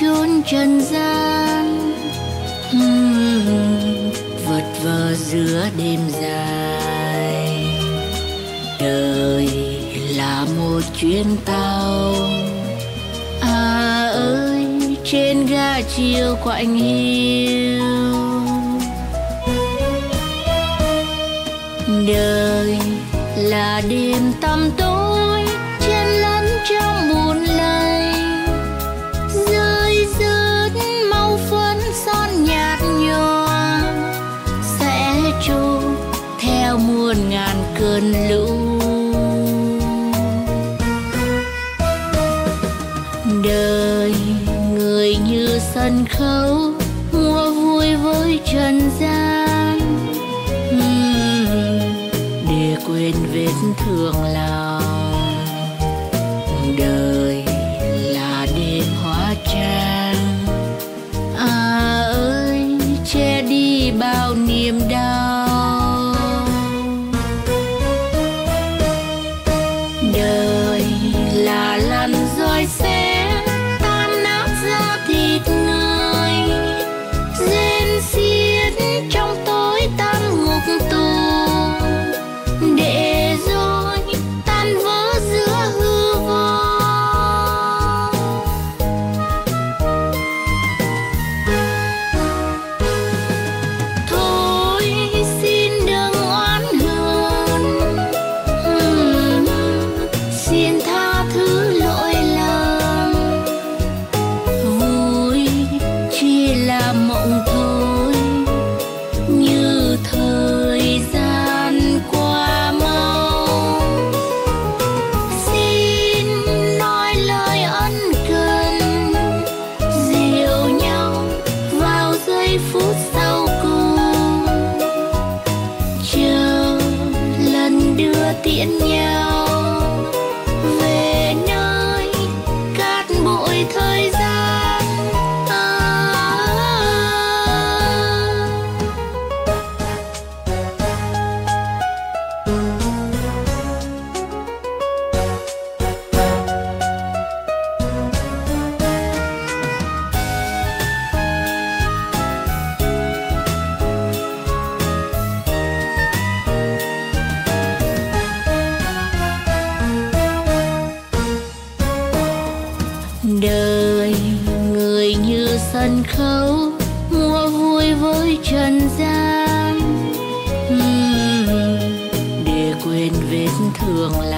chốn trần gian. Hmm, vật vờ giữa đêm dài. Đời là một chuyến tàu. À ơi, trên ga chiều quạnh hiu. Đời là đêm tăm tối, chen lẫn trong buồn cơn lũ. Đời người như sân khấu mua vui với trần gian. Để quên vết thương lòng. Đời là đêm hóa trang. À ơi, che đi bao niềm đau. нет, нет. sân khấu mua vui với trần gian. Để quên vết thương là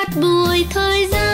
hát vui thời gian.